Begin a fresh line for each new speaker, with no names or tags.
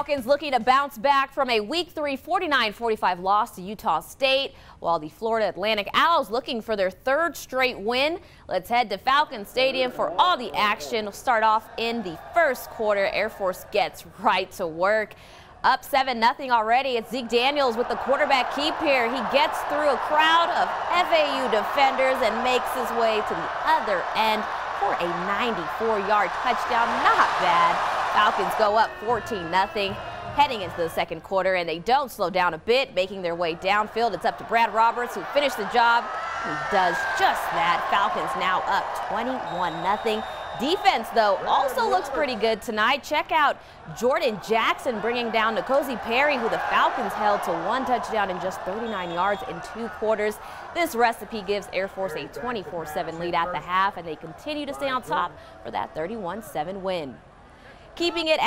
Falcons looking to bounce back from a Week 3 49-45 loss to Utah State, while the Florida Atlantic Owls looking for their third straight win. Let's head to Falcon Stadium for all the action. We'll start off in the first quarter. Air Force gets right to work. Up 7-0 already. It's Zeke Daniels with the quarterback keep here. He gets through a crowd of FAU defenders and makes his way to the other end for a 94-yard touchdown. Not bad. Falcons go up 14 0 heading into the second quarter, and they don't slow down a bit, making their way downfield. It's up to Brad Roberts, who finished the job. He does just that. Falcons now up 21 0 Defense, though, also looks pretty good tonight. Check out Jordan Jackson bringing down N'Kosi Perry, who the Falcons held to one touchdown in just 39 yards in two quarters. This recipe gives Air Force a 24-7 lead at the half, and they continue to stay on top for that 31-7 win keeping it